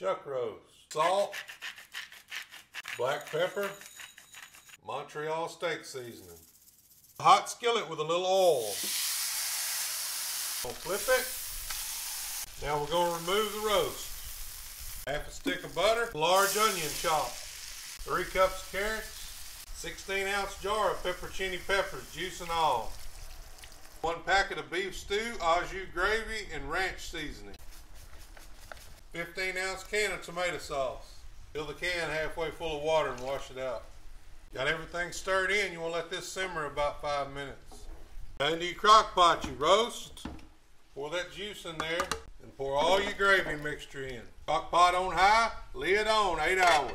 chuck roast, salt, black pepper, Montreal steak seasoning. Hot skillet with a little oil. Gonna flip it. Now we're gonna remove the roast. Half a stick of butter, large onion chopped, three cups of carrots, 16 ounce jar of pepperoncini peppers, juice and all. One packet of beef stew, au jus gravy, and ranch seasoning. 15 ounce can of tomato sauce. Fill the can halfway full of water and wash it out. Got everything stirred in, you want to let this simmer about five minutes. Into your crock pot, you roast. Pour that juice in there and pour all your gravy mixture in. Crock pot on high, lid on, eight hours.